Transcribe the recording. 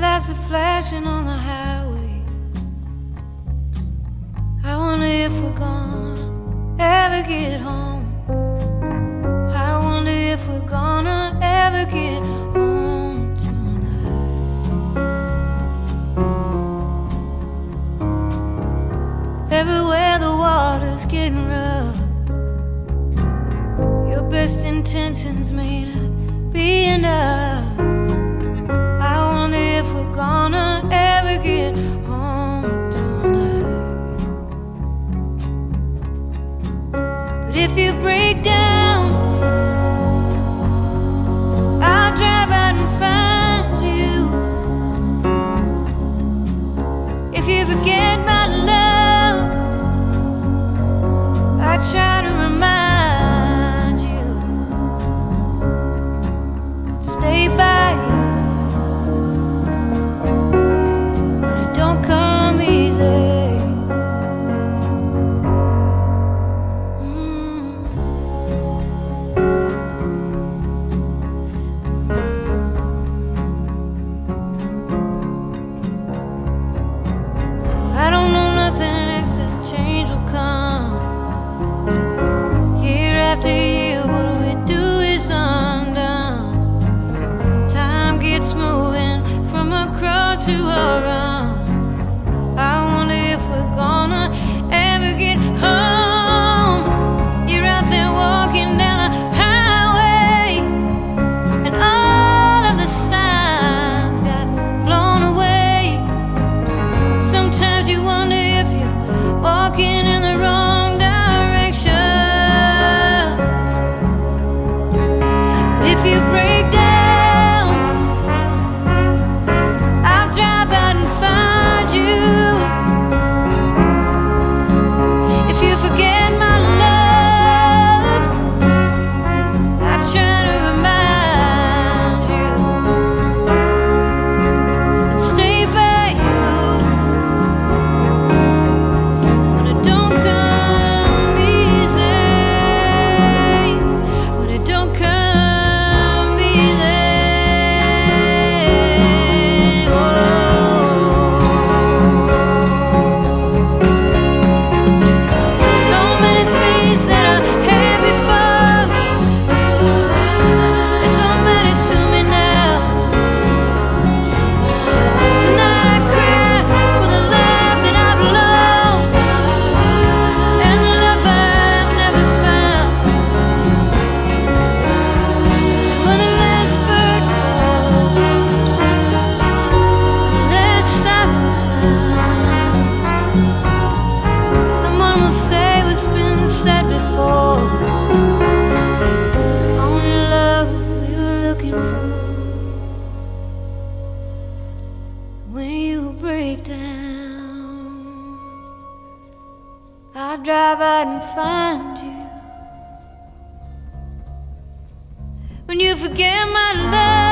lights are flashing on the highway. I wonder if we're gonna ever get home. I wonder if we're gonna ever get home tonight. Everywhere the water's getting rough. Your best intentions may not be enough we're gonna ever get home tonight. But if you break down, I'll drive out and find. wonder if you're walking in the wrong direction. If you break down. I'll drive out and find you. When you forget my love.